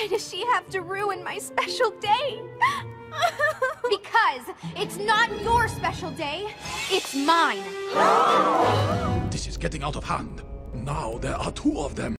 Why does she have to ruin my special day? because it's not your special day, it's mine. This is getting out of hand. Now there are two of them.